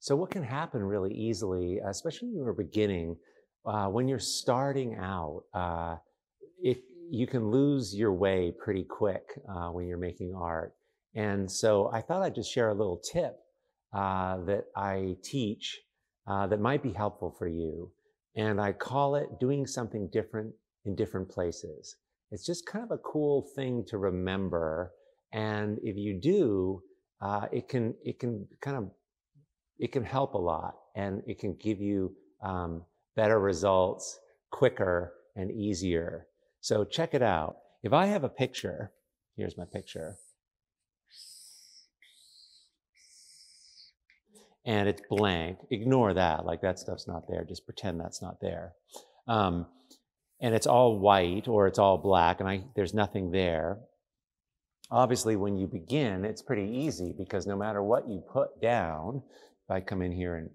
So, what can happen really easily, especially when you're beginning, uh, when you're starting out, uh, you can lose your way pretty quick uh, when you're making art. And so, I thought I'd just share a little tip uh, that I teach uh, that might be helpful for you. And I call it doing something different in different places. It's just kind of a cool thing to remember. And if you do, uh, it can it can kind of it can help a lot and it can give you um, better results quicker and easier. So check it out. If I have a picture, here's my picture. And it's blank. Ignore that. Like that stuff's not there. Just pretend that's not there. Um, and it's all white or it's all black and I, there's nothing there. Obviously, when you begin, it's pretty easy because no matter what you put down, if I come in here and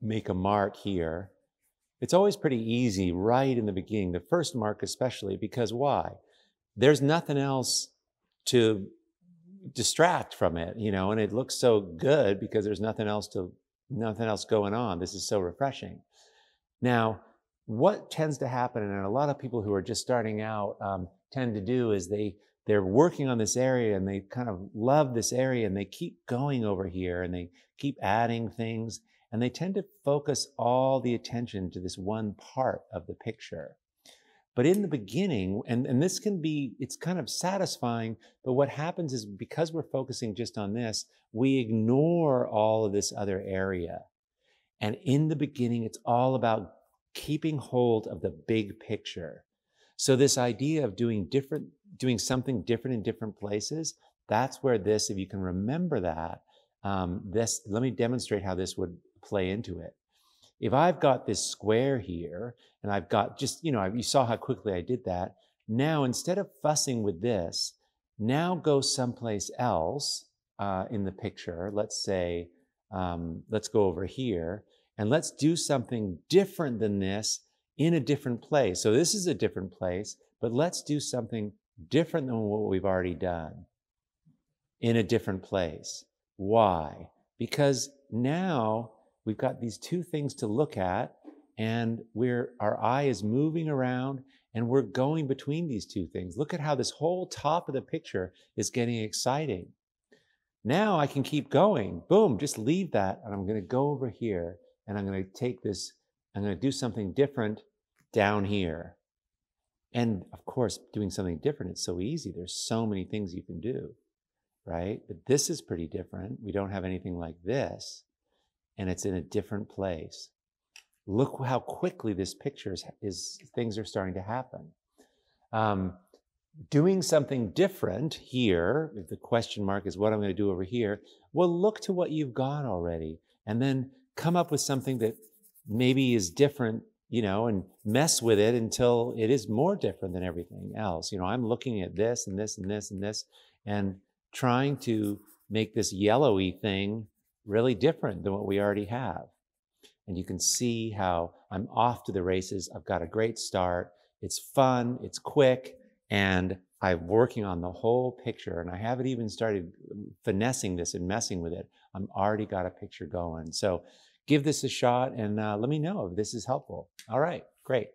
make a mark here, it's always pretty easy right in the beginning, the first mark especially, because why? There's nothing else to distract from it, you know, and it looks so good because there's nothing else to nothing else going on. This is so refreshing. Now, what tends to happen, and a lot of people who are just starting out um, tend to do, is they they're working on this area and they kind of love this area and they keep going over here and they keep adding things and they tend to focus all the attention to this one part of the picture. But in the beginning, and, and this can be, it's kind of satisfying, but what happens is because we're focusing just on this, we ignore all of this other area. And in the beginning, it's all about keeping hold of the big picture. So this idea of doing different, doing something different in different places, that's where this, if you can remember that, um, this, let me demonstrate how this would play into it. If I've got this square here and I've got just, you know, you saw how quickly I did that. Now, instead of fussing with this, now go someplace else uh, in the picture. Let's say, um, let's go over here and let's do something different than this in a different place. So this is a different place, but let's do something different than what we've already done in a different place. Why? Because now we've got these two things to look at and we're, our eye is moving around and we're going between these two things. Look at how this whole top of the picture is getting exciting. Now I can keep going. Boom, just leave that. And I'm going to go over here and I'm going to take this, I'm going to do something different down here. And of course, doing something different, it's so easy. There's so many things you can do, right? But this is pretty different. We don't have anything like this, and it's in a different place. Look how quickly this picture is, is things are starting to happen. Um, doing something different here, if the question mark is what I'm going to do over here, well, look to what you've got already and then come up with something that maybe is different you know, and mess with it until it is more different than everything else. You know, I'm looking at this and this and this and this and trying to make this yellowy thing really different than what we already have. And you can see how I'm off to the races. I've got a great start. It's fun, it's quick, and I'm working on the whole picture. And I haven't even started um, finessing this and messing with it. I'm already got a picture going. So give this a shot and uh, let me know if this is helpful. All right, great.